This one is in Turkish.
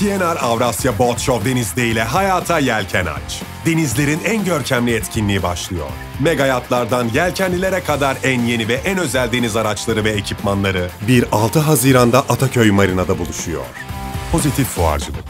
TNR Avrasya Boat Show Denizde ile hayata yelken aç. Denizlerin en görkemli etkinliği başlıyor. Mega yatlardan yelkenlilere kadar en yeni ve en özel deniz araçları ve ekipmanları 1-6 Haziran'da Ataköy Marina'da buluşuyor. Pozitif Fuarcılık